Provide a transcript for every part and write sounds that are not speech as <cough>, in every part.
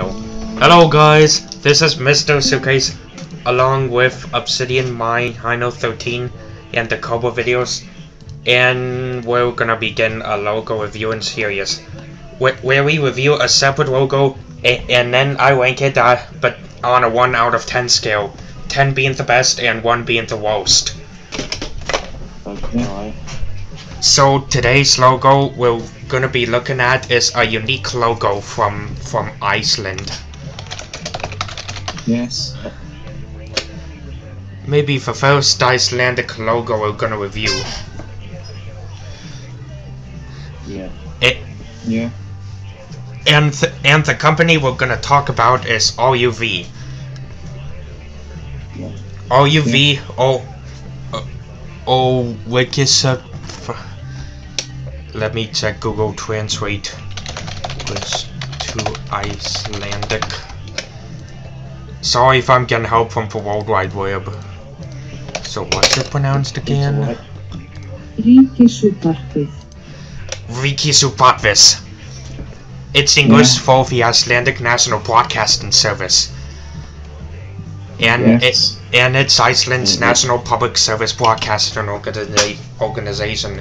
Hello guys, this is Mr. Suitcase along with Obsidian Miner 13 and the Kobo videos and we're gonna begin a logo reviewing series where we review a separate logo and then I rank it uh, but on a 1 out of 10 scale 10 being the best and 1 being the worst. Okay. So today's logo we're gonna be looking at is a unique logo from from Iceland. Yes. Maybe the first Icelandic logo we're gonna review. Yeah. It Yeah. and th and the company we're gonna talk about is RUV. Yeah. RUV oh uh, oh Wikisub let me check Google Translate this to Icelandic. Sorry if I'm getting help from the World Wide Web. So what's it pronounced again? alright. Ríkisútvarpið. Ríkisútvarpið. It's English for the Icelandic National Broadcasting Service. And Yes. it and it's Iceland's Mhm. national public service broadcasting organiza- organization.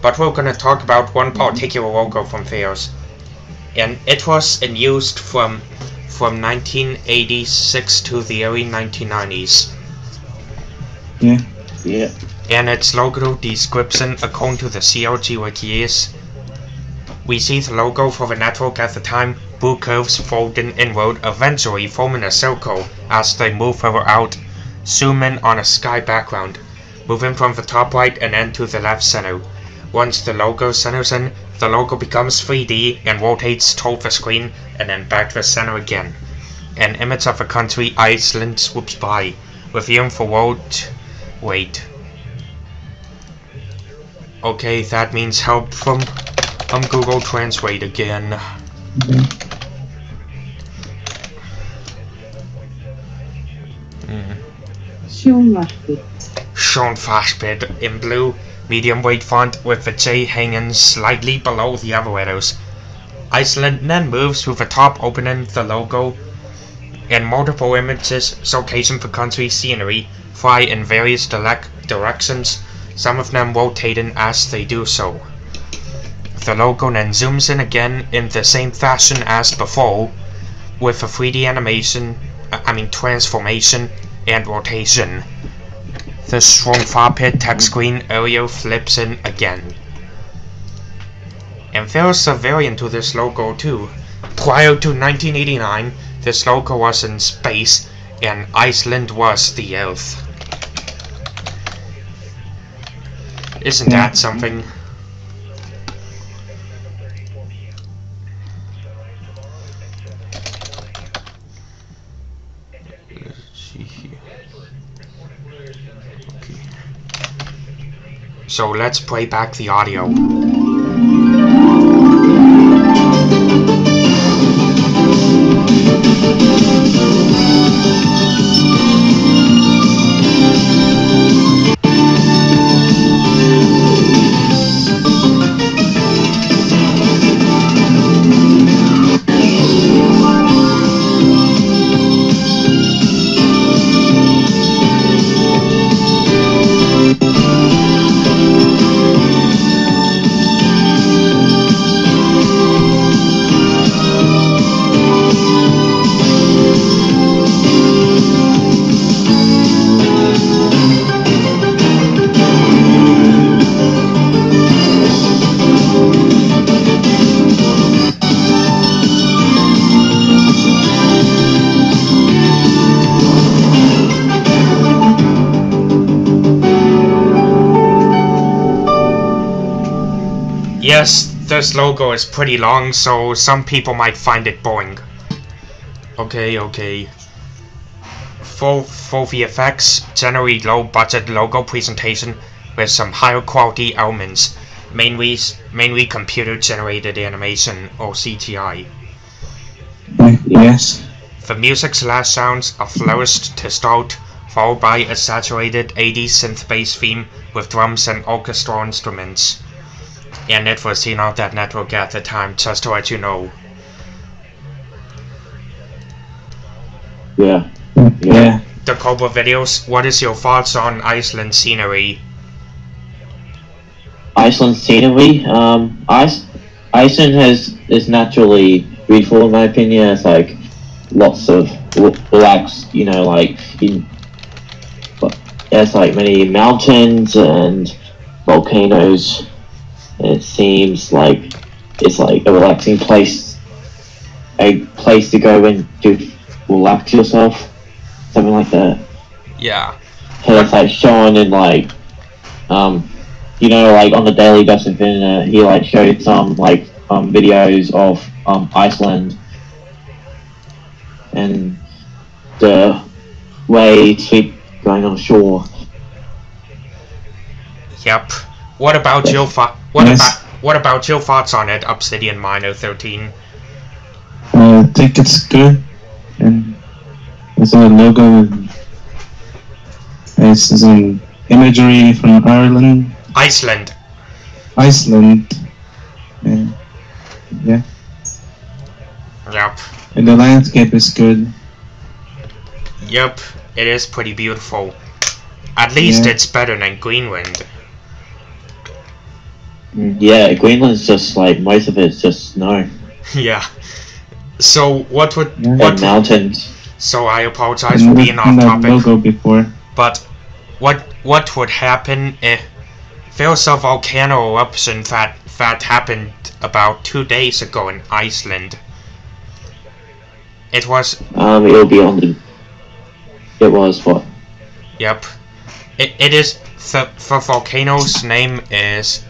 But we're gonna talk about one particular logo from theirs. And it was in used from from 1986 to the early 1990s. Yeah. Yeah. and its logo description according to the CLG wiki is we see the logo for the network at the time, blue curves folding inward, eventually forming a circle as they move further out. Zoom in on a sky background, moving from the top right and then to the left center. Once the logo centers in, the logo becomes 3D and rotates toward the screen and then back to the center again. An image of a country, Iceland, swoops by, revealing the world. Wait. Okay, that means help from from Google Translate again. Mm-hmm. Sjónvarpið. Shown flashbed in blue, medium weight font with the J hanging slightly below the other. Iceland then moves to the top opening the logo and multiple images showcasing the country's scenery fly in various direct directions, some of them rotating as they do so. The logo then zooms in again in the same fashion as before, with a 3D animation, I mean transformation, and rotation. The strong far pit text screen area flips in again. And there's a variant to this logo too. Prior to 1989, this logo was in space and Iceland was the Earth. Isn't that something? So let's play back the audio. Yes, this logo is pretty long, so some people might find it boring. Okay, okay. For, for the effects, generally low budget logo presentation with some higher quality elements, mainly, mainly computer generated animation or CGI. Yes. The music slash sounds are flourished to start, followed by a saturated 80s synth-based theme with drums and orchestral instruments. And it was seen on that network at the time, just to let you know. Yeah. Yeah. the Cobra videos. What is your thoughts on Iceland scenery? Iceland scenery. Um, Ice, Iceland has is naturally beautiful in my opinion. It's like lots of re- relax, you know, like in, but there's like many mountains and volcanoes. It seems like it's like a relaxing place, a place to go and to relax yourself, something like that. Yeah. So it's like showing in like, um, you know, like on the Daily Dose of Internet, he like showed some like um, videos of um, Iceland and the way sweep going on shore. Yep. What about your thought? What about what about your thoughts on it, Obsidian Miner 13? I think it's good. And it's a logo. and It's an imagery from Ireland, Iceland. Iceland. And, yeah. Yep. And the landscape is good. Yep. It is pretty beautiful. At least Yeah. it's better than Greenland. Yeah, Greenland's just like most of it's just snow <laughs> yeah. So what would Yeah. what? and mountains. So I apologize for being off topic. logo before. But what what would happen if there's a volcano eruption that that happened about two days ago in Iceland? It was Um, it'll be on the. It was what? yep. It it is the the volcano's name is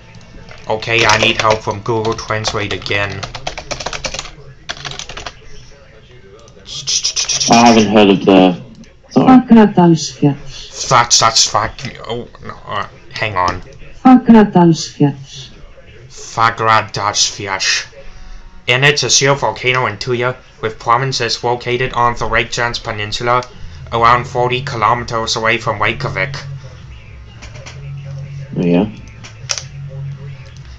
okay. I need help from Google Translate again. I haven't heard of the. Sorry. Fakradalsfjall. That's that's fuck. Oh no, uh, hang on. Fakradalsfjall. Fagradalsfjall. And it's a shield volcano in Tuya, with provinces located on the Reykjanes Peninsula, around 40 kilometers away from Reykjavik. Oh, yeah.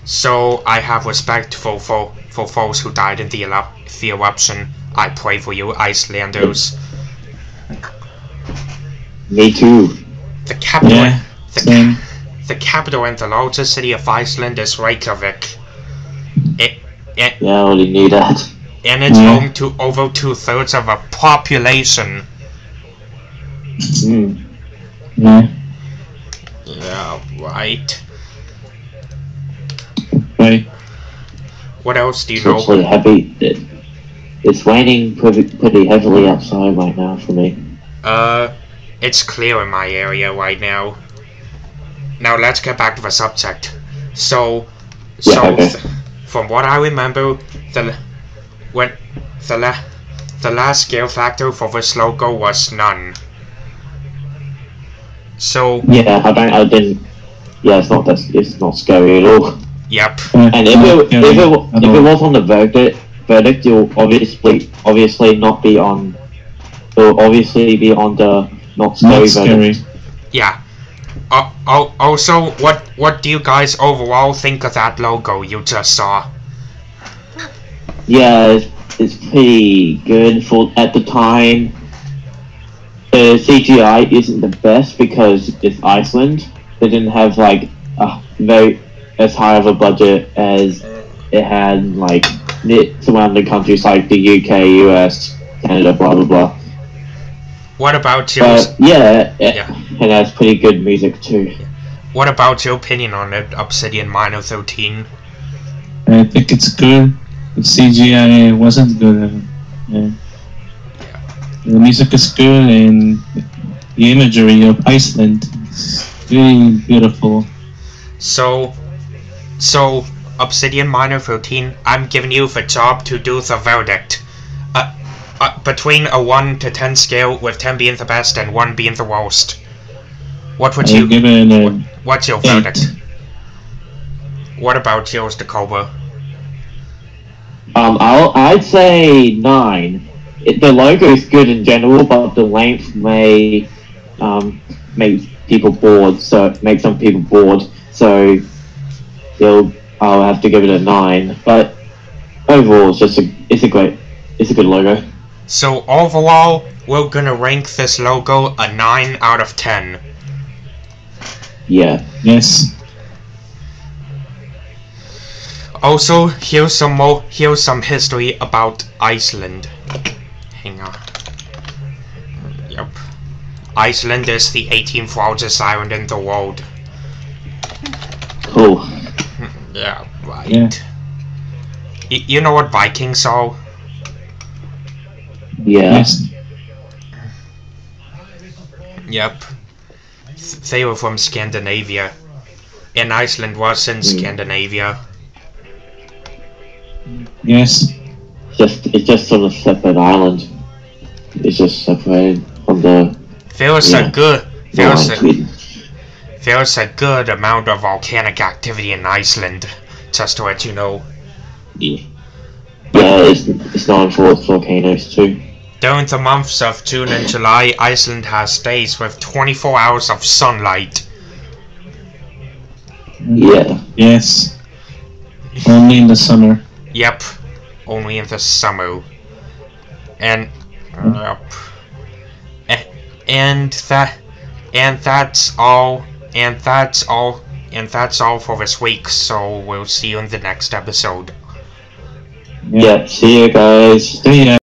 So I have respect for, for, for those who died in the, eru- the eruption. I pray for you, Icelanders. Me too. The capital, Yeah. the, Same. the capital and the largest city of Iceland is Reykjavik. It, it, Yeah, I already knew that. and it's Yeah. home to over two thirds of a population. Mm. Yeah. Yeah, right. Right. What else do you It's know? actually heavy. It's raining pretty, pretty heavily outside right now for me. Uh, it's clear in my area right now. Now let's get back to the subject. So, Yeah, so okay. th- from what I remember, the when the la- the last scale factor for this logo was none. So, Yeah, I don't. I didn't. Yeah, it's not that. It's not scary at all. Yep, And if it if it if it was on the verdict, verdict, it'll obviously obviously not be on. It'll obviously be on the not scary Not scary. verdict. yeah. Uh, oh, also, what what do you guys overall think of that logo you just saw? Yeah, it's, it's pretty good for at the time. The CGI isn't the best because it's Iceland. They didn't have like a very as high of a budget as it had like surrounding countries like the UK, US, Canada, blah blah blah. What about yours? But yeah, it, Yeah. it has pretty good music too. What about your opinion on it, Obsidian Miner 13? I think it's good. The CGI wasn't good. uh, Yeah. The music is good and the imagery of Iceland is really beautiful. So, so Obsidian Miner 13, I'm giving you the job to do the verdict. Uh, uh, between a 1 to 10 scale, with 10 being the best and 1 being the worst. What would I'll you? give it a What's your eight. verdict? What about yours, Dakoba? Um, I'll, I'd say nine. It, the logo is good in general, but the length may um, make people bored. So make some people bored. So it'll, I'll have to give it a nine. But overall, it's just a it's a great it's a good logo. So overall, we're gonna rank this logo a 9 out of 10. Yeah. Yes. Also, here's some more, here's some history about Iceland. Hang on. Yep. Iceland is the 18th largest island in the world. Cool. Yeah, right. Yeah. Y- you know what Vikings are? Yes. Yep. They were from Scandinavia. And Iceland was in Scandinavia. Yes. Just it's just sort of separate island. It's just separated from the There's Yeah. a good the there's island a, Sweden. There's a good amount of volcanic activity in Iceland. Just to let you know. Yeah. Yeah, it's it's known for its volcanoes too. During the months of June and July, Iceland has days with 24 hours of sunlight. Yeah. Yes. Only in the summer. Yep, only in the summer. And hmm. yep. And that and that's all and that's all and that's all for this week, so we'll see you in the next episode. Yeah. See you guys. See ya.